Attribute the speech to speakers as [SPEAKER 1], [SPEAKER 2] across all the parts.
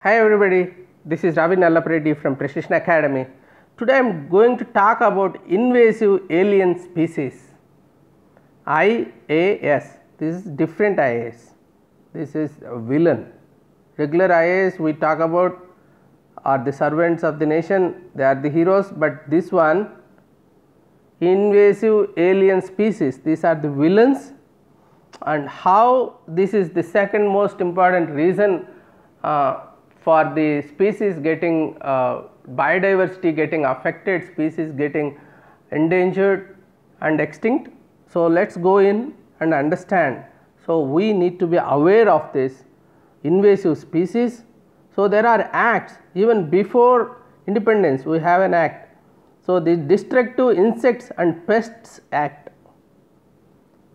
[SPEAKER 1] Hi everybody, this is Ravi Nallapreddy from Precision Academy. Today I am going to talk about invasive alien species. IAS, this is different IAS. This is a villain. Regular IAS we talk about are the servants of the nation, they are the heroes, but this one invasive alien species, these are the villains and how this is the second most important reason uh, for the species getting uh, biodiversity getting affected species getting endangered and extinct. So let's go in and understand. So we need to be aware of this invasive species. So there are acts even before independence we have an act. So the destructive insects and pests act.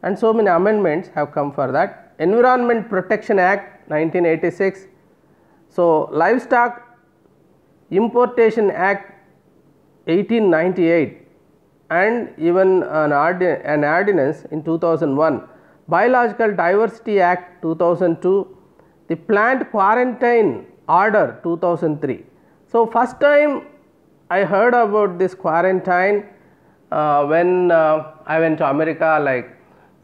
[SPEAKER 1] And so many amendments have come for that. Environment Protection Act 1986, so Livestock Importation Act 1898 and even an, an ordinance in 2001, Biological Diversity Act 2002, the Plant Quarantine Order 2003. So, first time I heard about this quarantine uh, when uh, I went to America like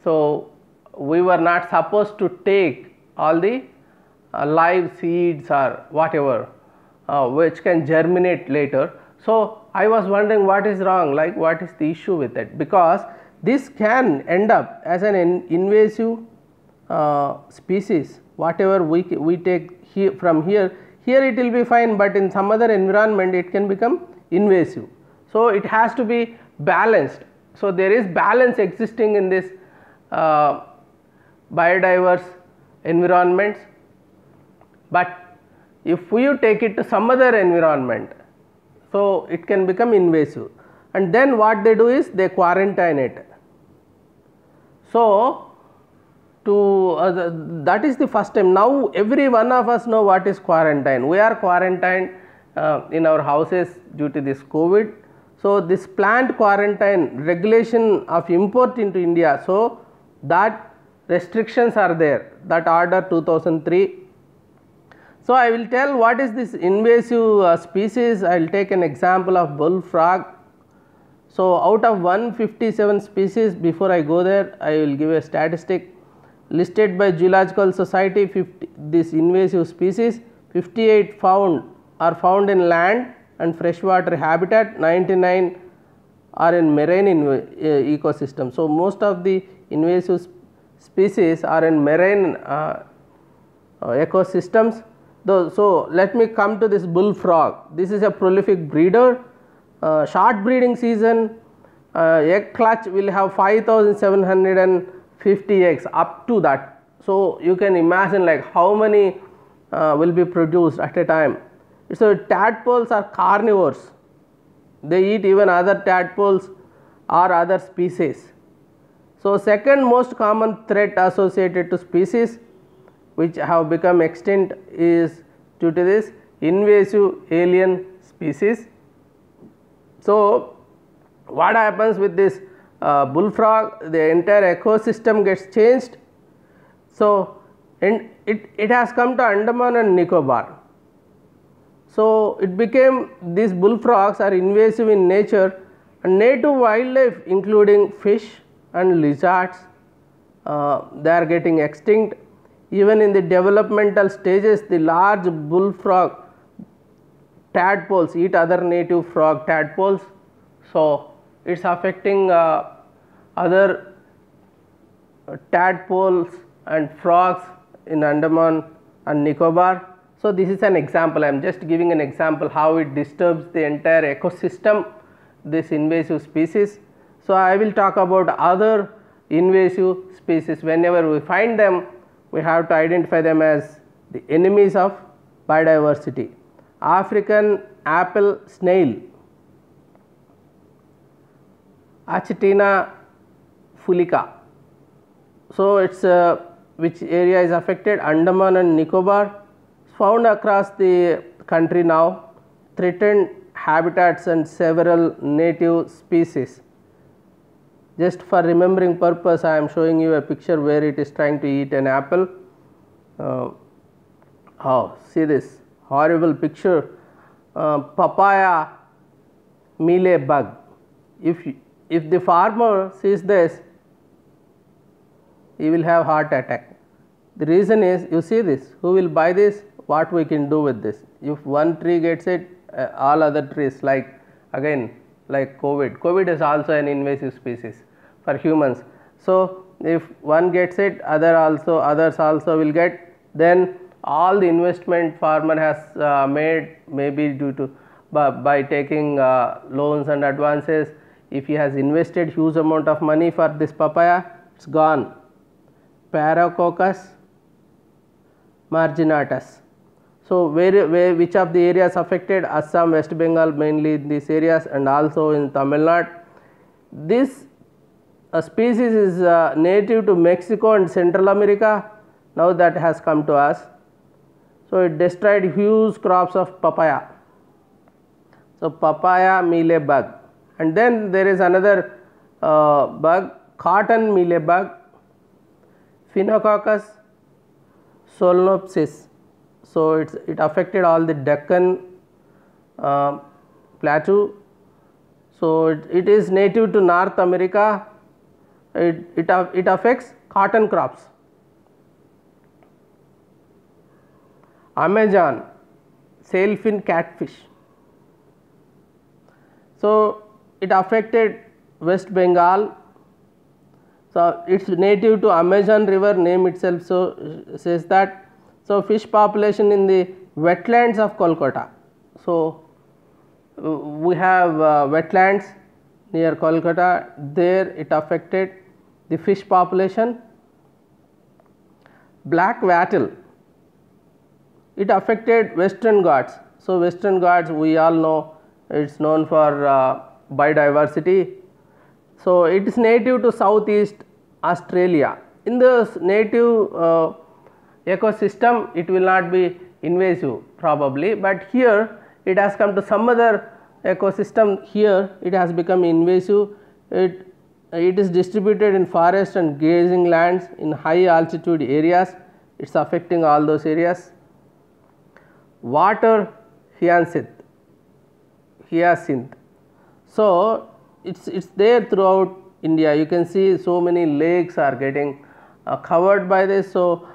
[SPEAKER 1] so, we were not supposed to take all the live seeds or whatever uh, which can germinate later. So, I was wondering what is wrong like what is the issue with it because this can end up as an in invasive uh, species whatever we, we take here from here here it will be fine, but in some other environment it can become invasive. So, it has to be balanced. So, there is balance existing in this uh, biodiverse environments, but if you take it to some other environment, so it can become invasive. And then what they do is they quarantine it. So, to uh, that is the first time. Now every one of us know what is quarantine. We are quarantined uh, in our houses due to this covid. So this plant quarantine regulation of import into india so that restrictions are there. That order 2003 so i will tell what is this invasive uh, species i will take an example of bullfrog so out of 157 species before i go there i will give a statistic listed by Geological Society 50, this invasive species 58 found are found in land and freshwater habitat 99 are in marine in, uh, ecosystem. So, most of the invasive sp species are in marine uh, uh, ecosystems. So, let me come to this bullfrog this is a prolific breeder short breeding season egg clutch will have 5750 eggs up to that. So, you can imagine like how many uh, will be produced at a time. So, tadpoles are carnivores, they eat even other tadpoles or other species. So, second most common threat associated to species which have become extinct is due to this invasive alien species. So, what happens with this uh, bullfrog the entire ecosystem gets changed. So, and it, it has come to Andaman and Nicobar. So, it became these bullfrogs are invasive in nature and native wildlife including fish and lizards uh, they are getting extinct even in the developmental stages the large bullfrog tadpoles eat other native frog tadpoles. So, it is affecting uh, other tadpoles and frogs in Andaman and Nicobar. So, this is an example I am just giving an example how it disturbs the entire ecosystem this invasive species. So, I will talk about other invasive species whenever we find them we have to identify them as the enemies of biodiversity. African apple snail Achatina fulica. So, it is uh, which area is affected Andaman and Nicobar found across the country now threatened habitats and several native species. Just for remembering purpose I am showing you a picture where it is trying to eat an apple. Uh, oh see this horrible picture uh, papaya mealy bug. If, if the farmer sees this, he will have heart attack. The reason is you see this, who will buy this, what we can do with this. If one tree gets it, uh, all other trees like again like COVID. COVID is also an invasive species for humans. So, if one gets it, other also others also will get, then all the investment farmer has uh, made maybe due to by, by taking uh, loans and advances, if he has invested huge amount of money for this papaya, it's gone. Paracoccus marginatus. So, where, where which of the areas affected Assam, West Bengal mainly in these areas and also in Tamil Nadu. This uh, species is uh, native to Mexico and Central America, now that has come to us. So, it destroyed huge crops of papaya. So, papaya mealy bug and then there is another uh, bug cotton mealy bug Phenacoccus solenopsis. So, it's, it affected all the Deccan uh, plateau. So, it, it is native to North America, it, it, it affects cotton crops. Amazon sailfin catfish. So, it affected West Bengal. So, it is native to Amazon river name itself so says that. So, fish population in the wetlands of Kolkata. So, we have uh, wetlands near Kolkata there it affected the fish population. Black wattle it affected western Ghats. So, western Ghats we all know it is known for uh, biodiversity. So, it is native to southeast Australia. In the native uh, ecosystem it will not be invasive probably, but here it has come to some other ecosystem here it has become invasive. It, it is distributed in forest and grazing lands in high altitude areas, it is affecting all those areas. Water hyacinth, hyacinth. So, it is it's there throughout India you can see so many lakes are getting uh, covered by this. So,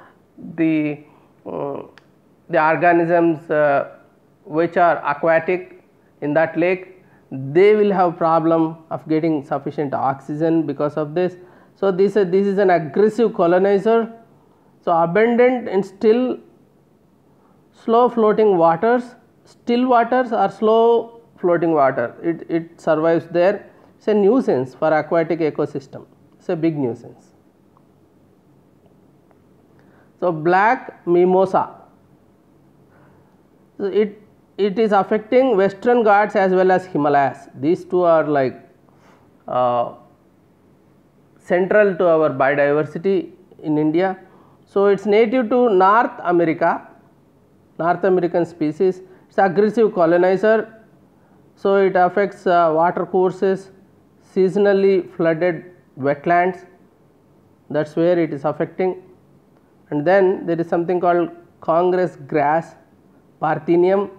[SPEAKER 1] the uh, the organisms uh, which are aquatic in that lake they will have problem of getting sufficient oxygen because of this. So, this, uh, this is an aggressive colonizer. So, abundant in still slow floating waters, still waters or slow floating water, it, it survives there. It is a nuisance for aquatic ecosystem, it is a big nuisance. So, black mimosa, so it, it is affecting western Ghats as well as Himalayas, these two are like uh, central to our biodiversity in India. So, it is native to North America, North American species, it is aggressive colonizer. So, it affects uh, water courses, seasonally flooded wetlands. That is where it is affecting and then there is something called Congress grass Parthenium.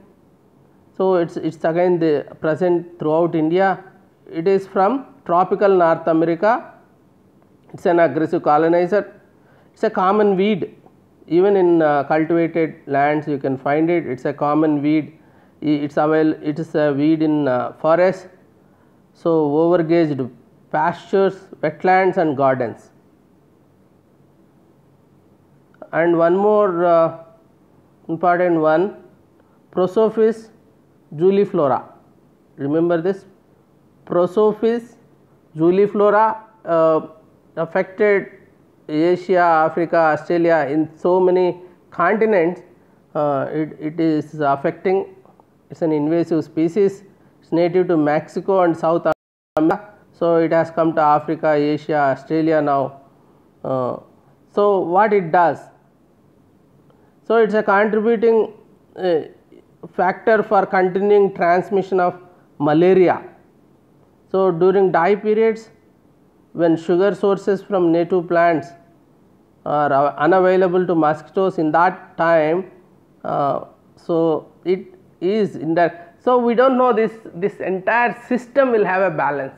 [SPEAKER 1] So, it is it is again the present throughout India, it is from tropical North America, it is an aggressive colonizer, it is a common weed even in uh, cultivated lands you can find it, it is a common weed, it is avail it is a weed in uh, forests. So, overgazed pastures, wetlands and gardens. And one more uh, important one Prosopis juliflora, remember this Prosopis juliflora uh, affected Asia, Africa, Australia in so many continents uh, it, it is affecting it is an invasive species it is native to Mexico and South America. So, it has come to Africa, Asia, Australia now. Uh, so, what it does? So, it is a contributing uh, factor for continuing transmission of malaria. So, during dry periods when sugar sources from native plants are unavailable to mosquitoes in that time uh, So, it is indirect. So, we do not know this, this entire system will have a balance,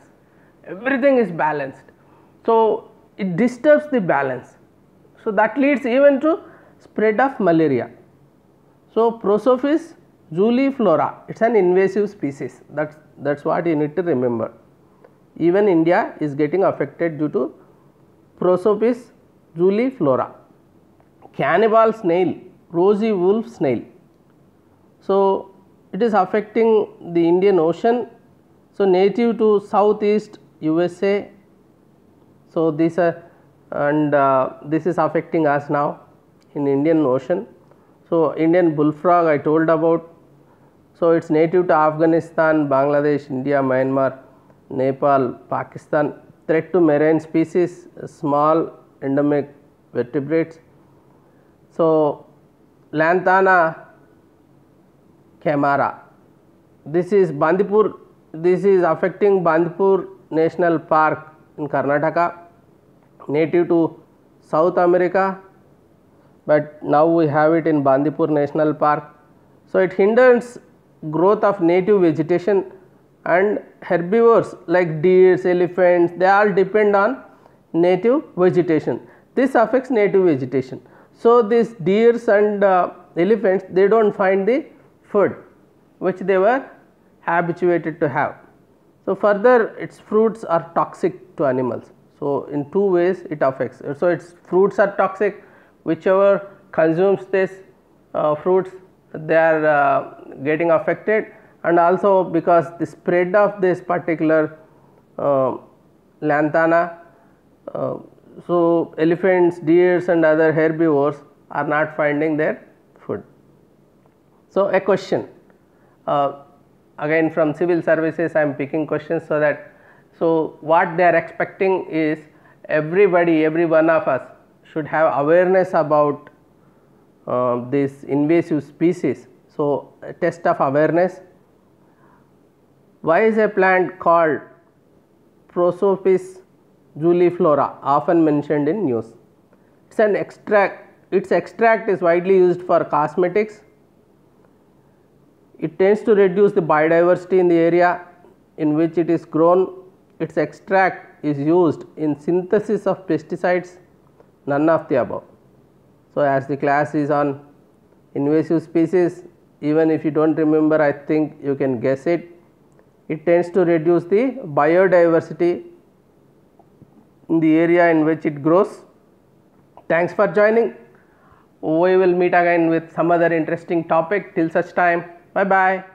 [SPEAKER 1] everything is balanced. So, it disturbs the balance. So, that leads even to spread of malaria. So, Prosopis juliflora, it is an invasive species that is what you need to remember. Even India is getting affected due to Prosopis juliflora. Cannibal snail, rosy wolf snail. So, it is affecting the Indian Ocean. So, native to southeast USA. So, these are and uh, this is affecting us now in Indian Ocean. So, Indian bullfrog I told about. So, it is native to Afghanistan, Bangladesh, India, Myanmar, Nepal, Pakistan. Threat to marine species, small endemic vertebrates. So, Lantana camara. This is Bandipur, this is affecting Bandipur National Park in Karnataka, native to South America, but now we have it in Bandipur National Park. So, it hinders growth of native vegetation and herbivores like deers, elephants, they all depend on native vegetation. This affects native vegetation. So, these deers and uh, elephants they do not find the food which they were habituated to have. So, further its fruits are toxic to animals. So, in two ways it affects. So, its fruits are toxic whichever consumes this uh, fruits they are uh, getting affected. And also because the spread of this particular uh, lantana uh, so elephants deers and other herbivores are not finding their food. So a question uh, again from civil services i am picking questions so that so what they are expecting is everybody every one of us should have awareness about uh, this invasive species. So, test of awareness. Why is a plant called Prosopis juliflora often mentioned in news? It is an extract, its extract is widely used for cosmetics. It tends to reduce the biodiversity in the area in which it is grown. Its extract is used in synthesis of pesticides, none of the above. So, as the class is on invasive species even if you do not remember I think you can guess it. It tends to reduce the biodiversity in the area in which it grows. Thanks for joining. We will meet again with some other interesting topic till such time. Bye bye.